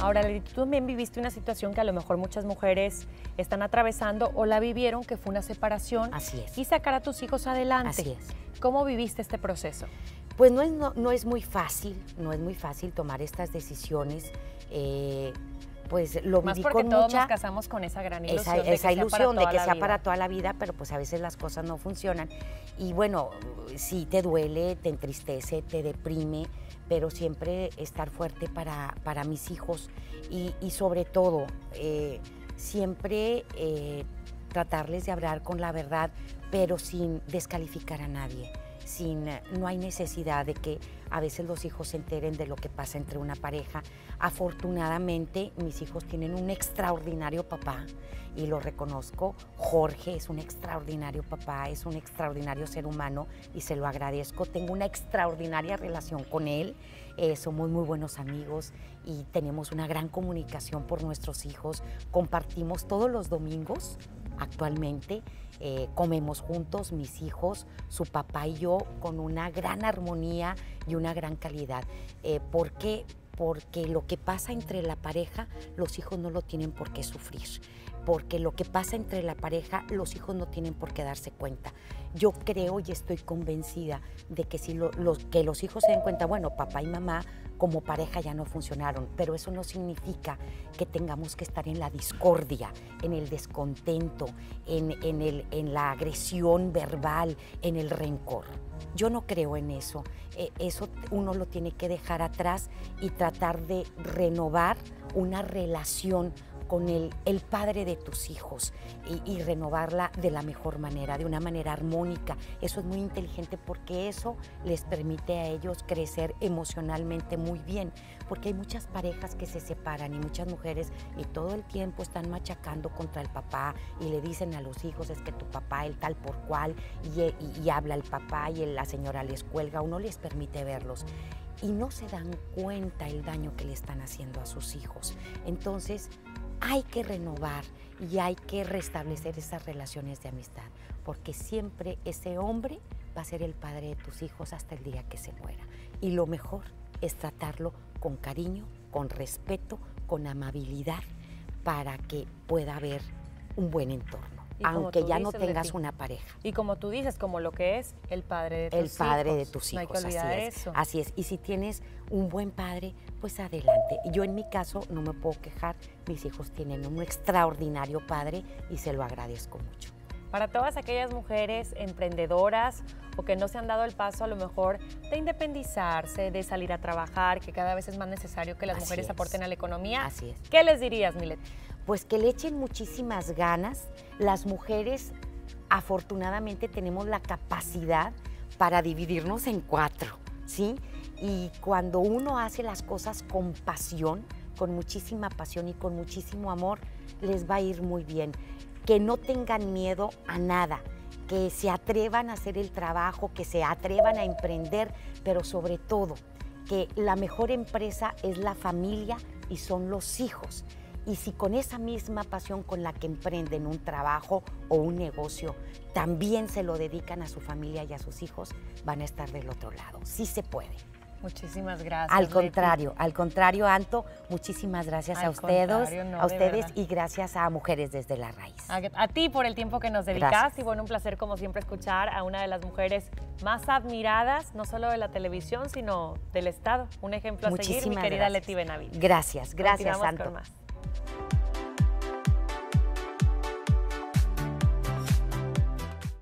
Ahora, tú también viviste una situación que a lo mejor muchas mujeres están atravesando o la vivieron, que fue una separación. Así es. Y sacar a tus hijos adelante. Así es. ¿Cómo viviste este proceso? Pues no es, no, es muy fácil, no es muy fácil tomar estas decisiones. Eh, pues lo Más viví porque con todos mucha nos casamos con esa gran ilusión. esa, de que sea ilusión para de que sea para toda la vida, pero pues a veces las cosas no funcionan. Y bueno, sí te duele, te entristece, te deprime, pero siempre estar fuerte para, para mis hijos y, y sobre todo eh, siempre eh, tratarles de hablar con la verdad, pero sin descalificar a nadie. Sin, no hay necesidad de que a veces los hijos se enteren de lo que pasa entre una pareja. Afortunadamente, mis hijos tienen un extraordinario papá y lo reconozco. Jorge es un extraordinario papá, es un extraordinario ser humano y se lo agradezco. Tengo una extraordinaria relación con él. Eh, somos muy buenos amigos y tenemos una gran comunicación por nuestros hijos. Compartimos todos los domingos actualmente. Eh, comemos juntos, mis hijos, su papá y yo, con una gran armonía y una gran calidad. Eh, ¿Por qué? Porque lo que pasa entre la pareja, los hijos no lo tienen por qué sufrir. Porque lo que pasa entre la pareja, los hijos no tienen por qué darse cuenta. Yo creo y estoy convencida de que si lo- los, que los hijos se den cuenta, bueno, papá y mamá como pareja ya no funcionaron, pero eso no significa que tengamos que estar en la discordia, en el descontento, en, en el, en la agresión verbal, en el rencor. Yo no creo en eso. Eh, eso uno lo tiene que dejar atrás y tratar de renovar una relación con el, padre de tus hijos y, renovarla de la mejor manera, de una manera armónica. Eso es muy inteligente porque eso les permite a ellos crecer emocionalmente muy bien, porque hay muchas parejas que se separan y muchas mujeres y todo el tiempo están machacando contra el papá y le dicen a los hijos es que tu papá el tal por cual y, y- habla el papá y la señora les cuelga, uno les permite verlos y no se dan cuenta el daño que le están haciendo a sus hijos. Entonces, hay que renovar y hay que restablecer esas relaciones de amistad, porque siempre ese hombre va a ser el padre de tus hijos hasta el día que se muera. Y lo mejor es tratarlo con cariño, con respeto, con amabilidad, para que pueda haber un buen entorno, aunque ya no dices, tengas una pareja. Y como tú dices, como lo que es el padre de tus el hijos. padre de tus No hay hijos, que olvidar así es. eso. Así es. Y si tienes un buen padre, pues adelante. Yo en mi caso no me puedo quejar. Mis hijos tienen un extraordinario padre y se lo agradezco mucho. Para todas aquellas mujeres emprendedoras o que no se han dado el paso a lo mejor de independizarse, de salir a trabajar, que cada vez es más necesario que las Así mujeres es. aporten a la economía. Así es. ¿Qué les dirías, Milet? Pues que le echen muchísimas ganas. Las mujeres afortunadamente tenemos la capacidad para dividirnos en cuatro, ¿sí? Y cuando uno hace las cosas con pasión, con muchísima pasión y con muchísimo amor, les va a ir muy bien. Que no tengan miedo a nada, que se atrevan a hacer el trabajo, que se atrevan a emprender, pero sobre todo que la mejor empresa es la familia y son los hijos. Y si con esa misma pasión con la que emprenden un trabajo o un negocio, también se lo dedican a su familia y a sus hijos, van a estar del otro lado. Sí se puede. Muchísimas gracias. Al Leti. contrario, al contrario, Anto, muchísimas gracias Al a ustedes, no, a de ustedes y gracias a Mujeres desde la Raíz. A, a ti por el tiempo que nos dedicaste Gracias. y bueno, un placer como siempre escuchar a una de las mujeres más admiradas, no solo de la televisión, sino del Estado. Un ejemplo a seguir, mi querida gracias. Leti Benavides. Gracias, gracias, Anto. con más.